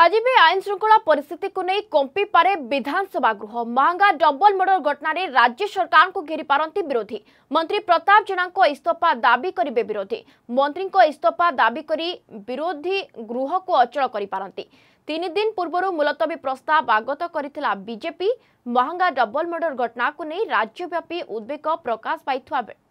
ଆଜି ବି ଆଇନ ଶୃଙ୍ଖଳା ପରିସ୍ଥିତିକୁ ନେଇ କମ୍ପିପାରେ ବିଧାନସଭା ଗୃହ ମହାଙ୍ଗା ଡବଲ ମର୍ଡର ଘଟଣାରେ ରାଜ୍ୟ ସରକାରଙ୍କୁ ଘେରି ପାରନ୍ତି ବିରୋଧୀ ମନ୍ତ୍ରୀ ପ୍ରତାପ ଜେନାଙ୍କ ଇସ୍ତଫା ଦାବି କରିବେ ବିରୋଧୀ ମନ୍ତ୍ରୀଙ୍କ ଇସ୍ତଫା ଦାବି କରି ବିରୋଧୀ ଗୃହକୁ ଅଚଳ କରିପାରନ୍ତି ତିନି ଦିନ ପୂର୍ବରୁ ମୁଲତବୀ ପ୍ରସ୍ତାବ ଆଗତ କରିଥିଲା ବିଜେପି ମହାଙ୍ଗା ଡବଲ ମର୍ଡର ଘଟଣାକୁ ନେଇ ରାଜ୍ୟବ୍ୟାପୀ ଉଦ୍ବେଗ ପ୍ରକାଶ ପାଇଥିବା ବେଳେ